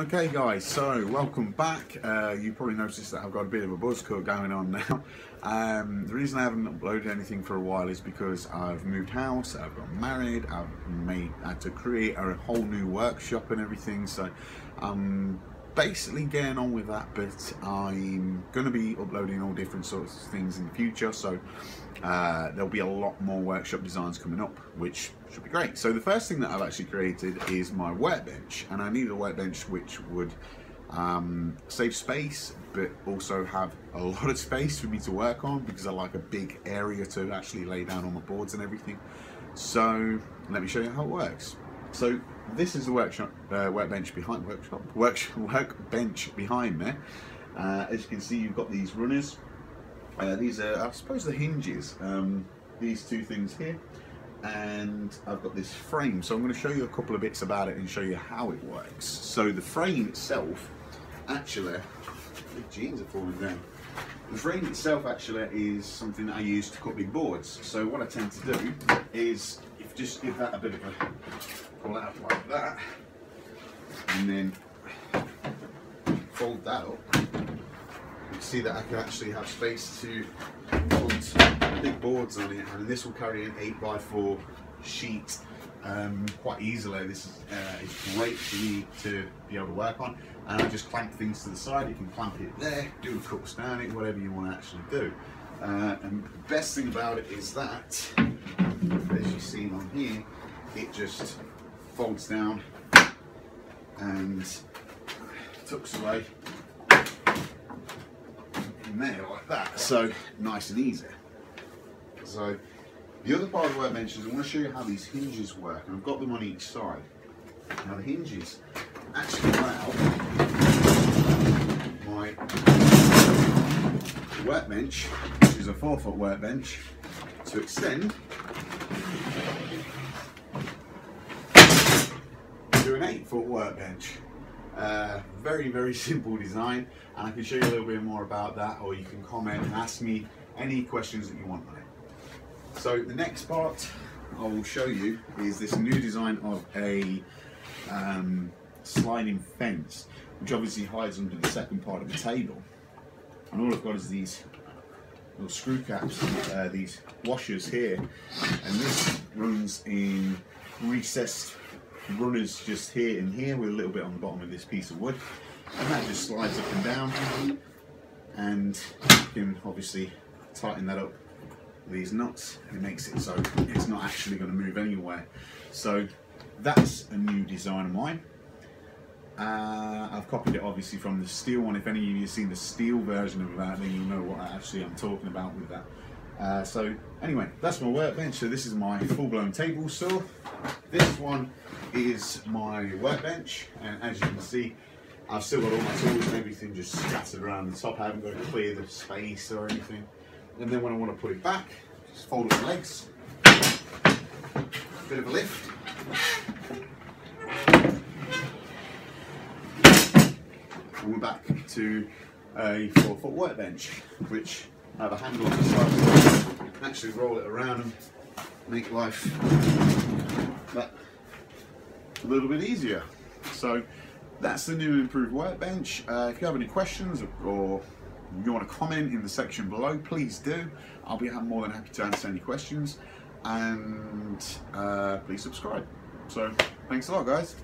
Okay guys, so welcome back. Uh, you probably noticed that I've got a bit of a buzz cut going on now. Um, the reason I haven't uploaded anything for a while is because I've moved house, I've got married, I've made had to create a whole new workshop and everything. So I'm basically getting on with that, but I'm going to be uploading all different sorts of things in the future. So uh, there'll be a lot more workshop designs coming up, which should be great. So the first thing that I've actually created is my workbench, and I needed a workbench which would um, save space, but also have a lot of space for me to work on because I like a big area to actually lay down all my boards and everything. So let me show you how it works. So this is the workshop uh, workbench behind workshop workshop workbench behind me. Uh, as you can see, you've got these runners uh, these are, I suppose, the hinges. Um, these two things here, and I've got this frame. So I'm going to show you a couple of bits about it and show you how it works. So the frame itself, actually, the jeans are falling down. The frame itself actually is something that I use to cut big boards. So what I tend to do is if just give that a bit of a pull out like that, and then fold that up you see that I can actually have space to put big boards on it and this will carry an 8x4 sheet um, quite easily. This is, uh, great for me to be able to work on and I just clamp things to the side. You can clamp it there, do a cups down it, whatever you want to actually do. Uh, and the best thing about it is that, as you've seen on here, it just folds down and tucks away there like that. So nice and easy. So the other part of the workbench is I want to show you how these hinges work and I've got them on each side. Now the hinges actually allow my workbench, which is a four foot workbench, to extend to an eight foot workbench. Uh, very, very simple design, and I can show you a little bit more about that, or you can comment and ask me any questions that you want on it. So the next part I will show you is this new design of a um, sliding fence, which obviously hides under the second part of the table. And all I've got is these little screw caps, uh, these washers here, and this runs in recessed runners just here and here with a little bit on the bottom of this piece of wood. And that just slides up and down. And you can obviously tighten that up with these nuts it makes it so it's not actually going to move anywhere. So that's a new design of mine. Uh, I've copied it obviously from the steel one. If any of you have seen the steel version of that then you know what I actually I'm talking about with that uh, so anyway, that's my workbench. So this is my full-blown table saw. This one is my workbench, and as you can see, I've still got all my tools and everything just scattered around the top. I haven't got to clear the space or anything. And then when I want to put it back, just fold up the legs, bit of a lift. And we're back to a four foot workbench, which have a handle on the side, You can actually roll it around and make life that a little bit easier. So that's the new improved workbench. Uh, if you have any questions or you want to comment in the section below, please do. I'll be more than happy to answer any questions and uh, please subscribe. So thanks a lot guys.